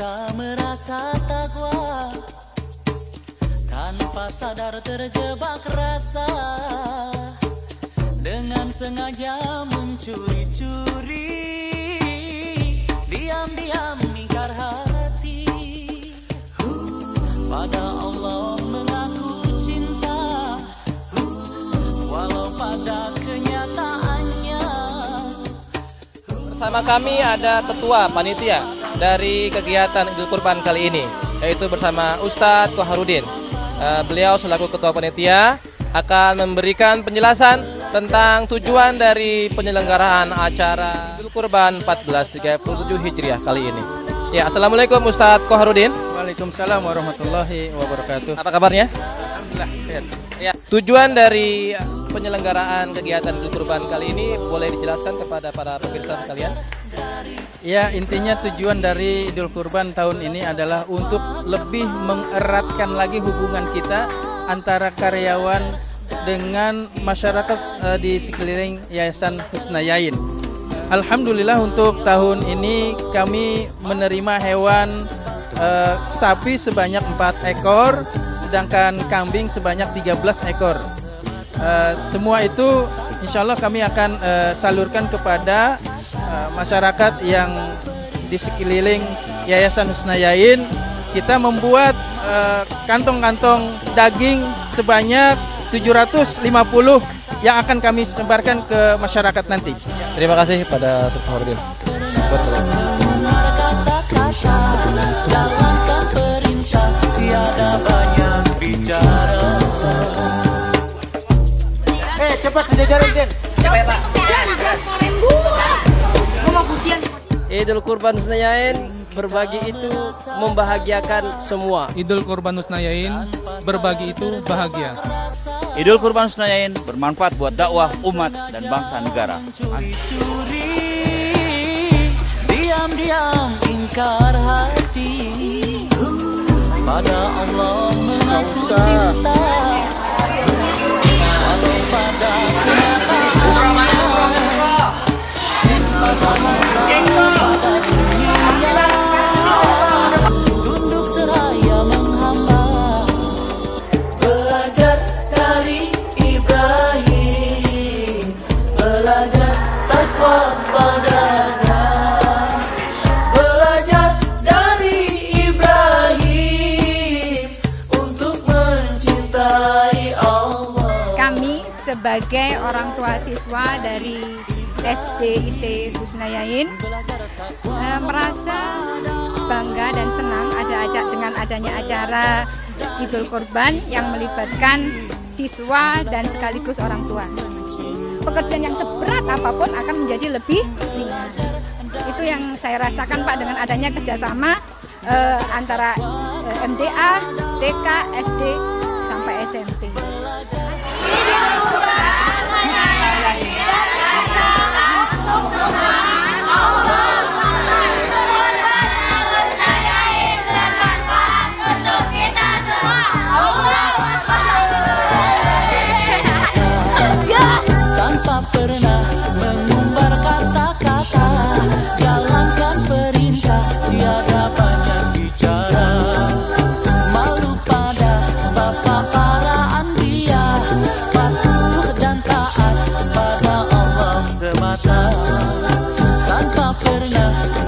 kita merasa takwa Tanpa sadar terjebak rasa. Dengan sengaja mencuri-curi Diam-diam ingkar hati. Pada Allah mengaku cinta Walau pada kenyataannya. Bersama kami ada ketua panitia dari kegiatan Idul Kurban kali ini, yaitu bersama Ustadz Koharudin. Eh, Beliau selaku ketua panitia akan memberikan penjelasan tentang tujuan dari penyelenggaraan acara Idul Kurban 1437 Hijriah kali ini. Ya, Assalamualaikum Ustadz Koharudin. Waalaikumsalam warahmatullahi wabarakatuh. Apa kabarnya? Alhamdulillah sehat. Ya, tujuan dari penyelenggaraan kegiatan Idul Kurban kali ini boleh dijelaskan kepada para pemirsa sekalian? Ya intinya tujuan dari Idul Kurban tahun ini adalah untuk lebih mengeratkan lagi hubungan kita antara karyawan dengan masyarakat eh, di sekeliling Yayasan Husnayain. Alhamdulillah untuk tahun ini kami menerima hewan eh, sapi sebanyak 4 ekor, sedangkan kambing sebanyak 13 ekor. Eh, semua itu insya Allah kami akan eh, salurkan kepada eh, masyarakat yang di sekeliling Yayasan Husnayain. Kita membuat kantong-kantong daging sebanyak 750 yang akan kami sebarkan ke masyarakat nanti. Terima kasih pada Ustadz Idul Kurban Senayan berbagi itu membahagiakan semua. Idul Kurban Nusnayain berbagi itu bahagia. Idul Kurban Senayan bermanfaat buat dakwah umat dan bangsa negara. Diam-diam ingkar hati Pada Allah mengaku cinta Walau pada sebagai orang tua siswa dari SDIT Husnayain eh, merasa bangga dan senang ada ajak dengan adanya acara Idul Kurban yang melibatkan siswa dan sekaligus orang tua. Pekerjaan yang seberat apa pun akan menjadi lebih ringan. Itu yang saya rasakan Pak dengan adanya kerjasama eh, antara eh, MDA, TK, SD tanpa pernah